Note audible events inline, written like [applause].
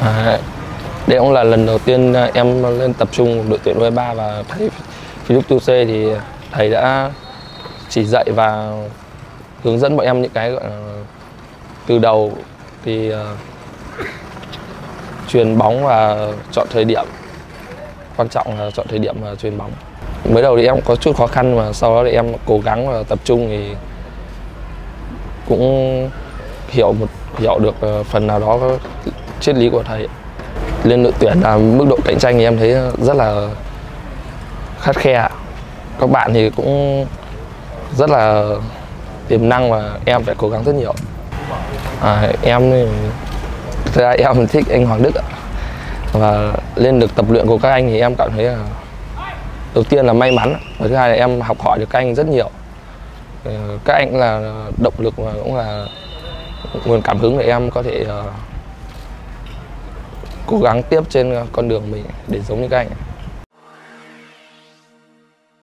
À, đây cũng là lần đầu tiên à, em lên tập trung đội tuyển U23 và thầy Philip Tuse thì thầy đã chỉ dạy và hướng dẫn bọn em những cái gọi là từ đầu. Thì à, uh, truyền bóng và chọn thời điểm. Quan trọng là chọn thời điểm và truyền bóng. Mới đầu thì em có chút khó khăn mà sau đó thì em cố gắng và tập trung thì cũng hiểu một hiểu được à, phần nào đó triết lý của thầy lên đội tuyển là mức độ cạnh tranh thì em thấy rất là khắt khe các bạn thì cũng rất là tiềm năng và em phải cố gắng rất nhiều. À, em thì thực ra em [laughs] thích anh Hoàng Đức và lên được tập luyện của các anh thì em cảm thấy là đầu tiên là may mắn và thứ hai là em học hỏi được các anh rất nhiều. Ờ, các anh là động lực và cũng là nguồn cảm hứng để em có thể uh, cố gắng tiếp trên con đường mình để giống như các anh